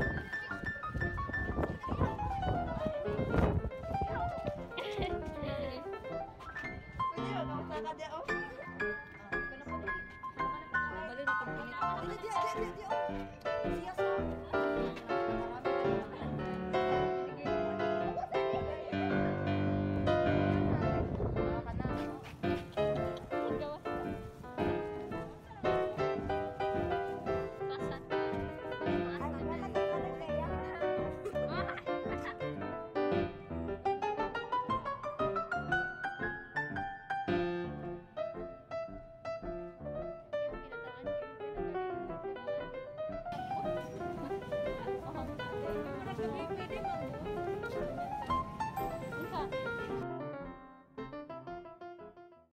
でお魚で